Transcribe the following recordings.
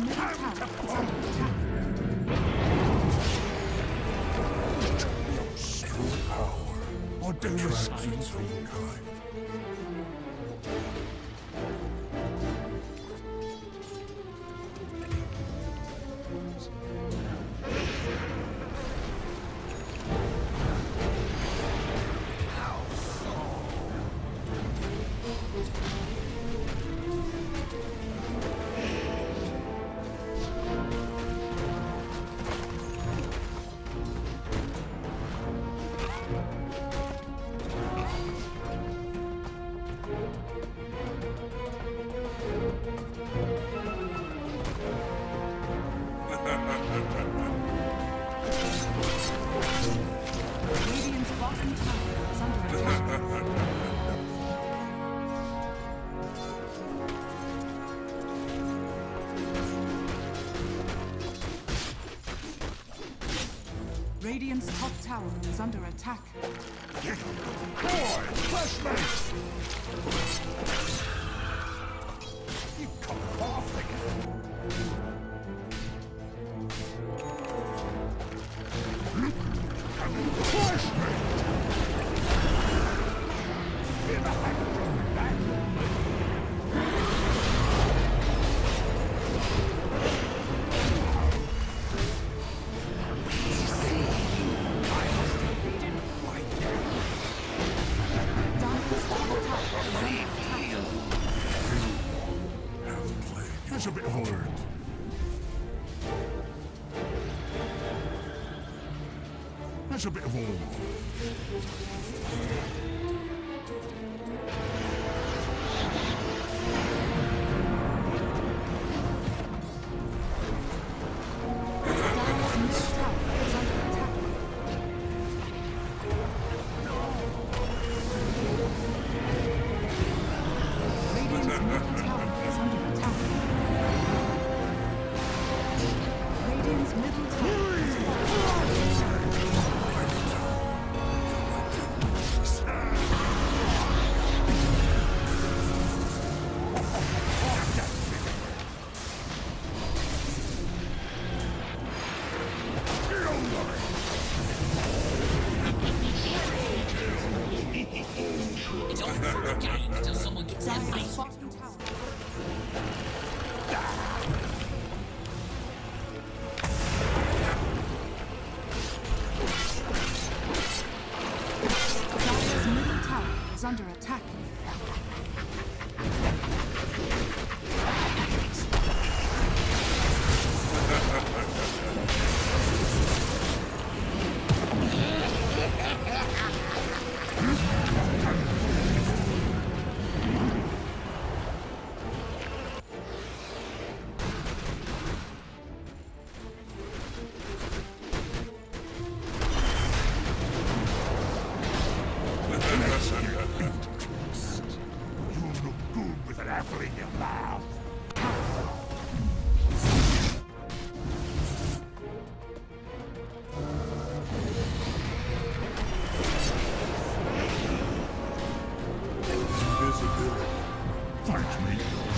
middle tower is under attack. True. Radiant's top tower is under attack. Get boy, flashlight! You come off! finish a bit hard. That's a bit of all. Fuck. Dominus.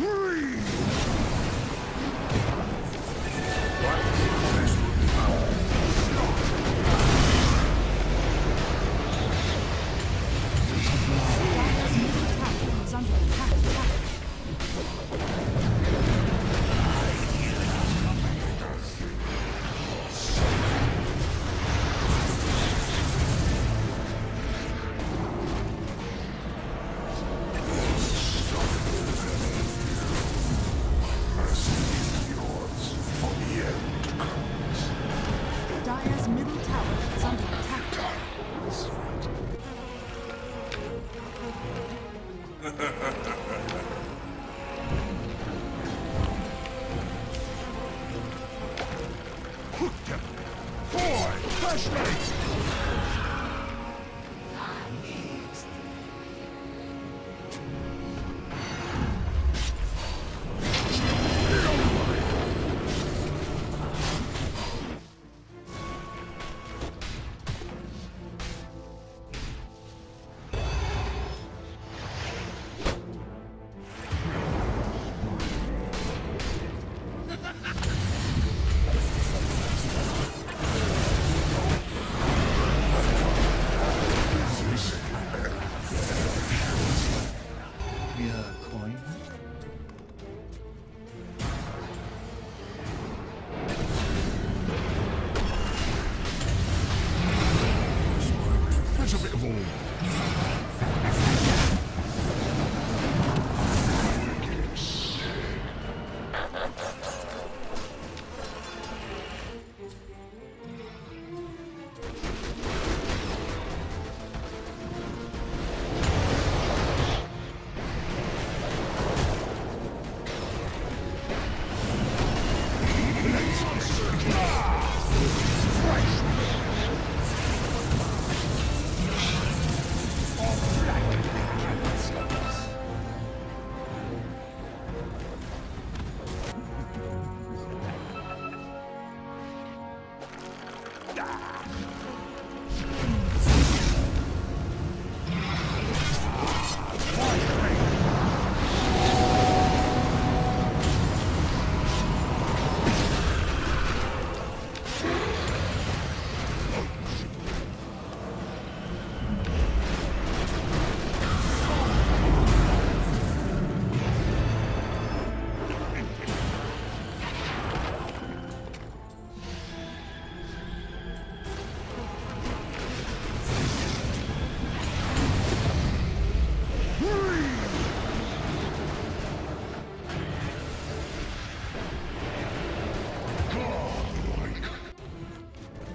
Three. Verwirrung. A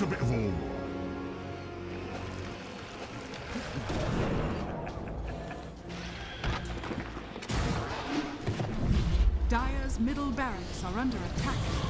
A bit of all. Dire's middle barracks are under attack.